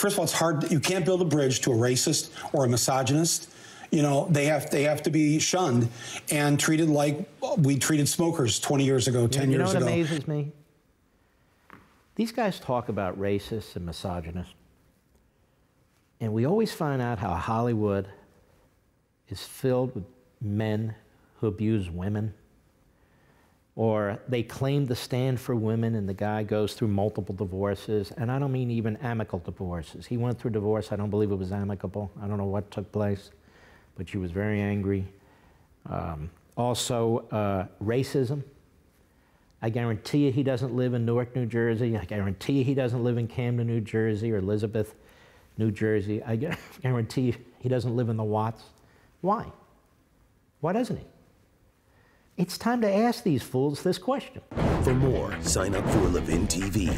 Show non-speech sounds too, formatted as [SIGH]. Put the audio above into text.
first of all, it's hard. You can't build a bridge to a racist or a misogynist. You know, they have they have to be shunned and treated like we treated smokers 20 years ago, 10 you years ago. You know what amazes me? These guys talk about racists and misogynists, and we always find out how Hollywood is filled with men who abuse women or they claim to stand for women and the guy goes through multiple divorces. And i don't mean even amicable divorces. He went through divorce. I don't believe it was amicable. I don't know what took place but she was very angry. Um, also uh, racism. I guarantee you he doesn't live in newark new jersey. I guarantee you he doesn't live in camden new jersey or elizabeth new jersey. I [LAUGHS] guarantee you he doesn't live in the watts. Why? Why doesn't he it's time to ask these fools this question. For more, sign up for Levin TV.